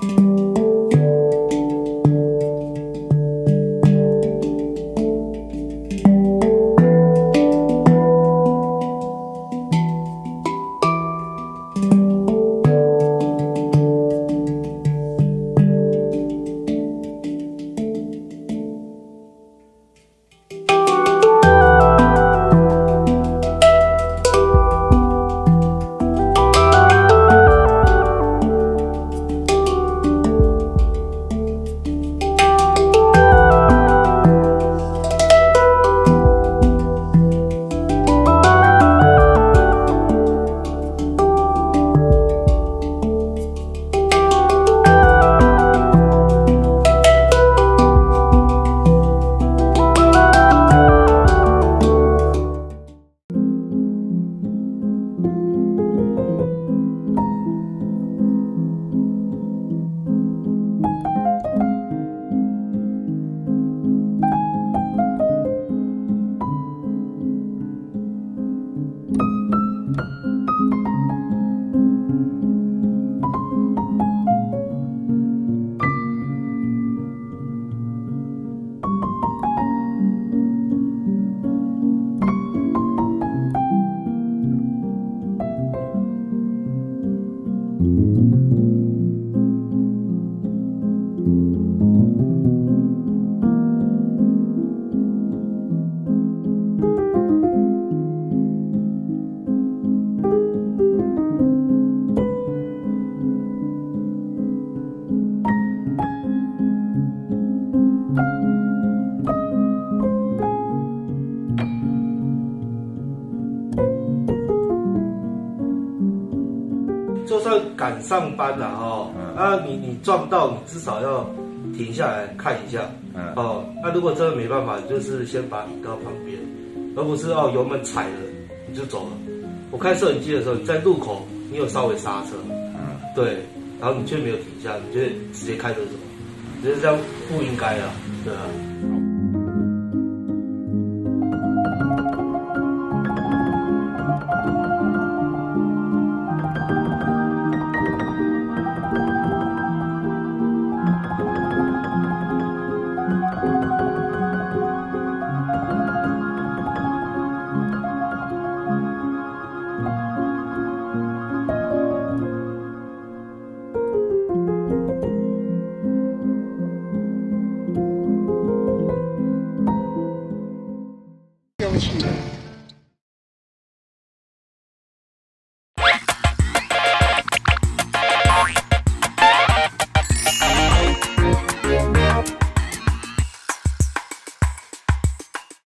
Música 就算赶上班了哦，啊，你你撞到，你至少要停下来看一下，哦，那如果真的没办法，就是先把你到旁边，而不是哦油门踩了你就走了。我开摄影机的时候，你在路口你有稍微刹车，嗯，对，然后你却没有停下，你就直接开车走，觉得这样不应该啊，对啊。Thank.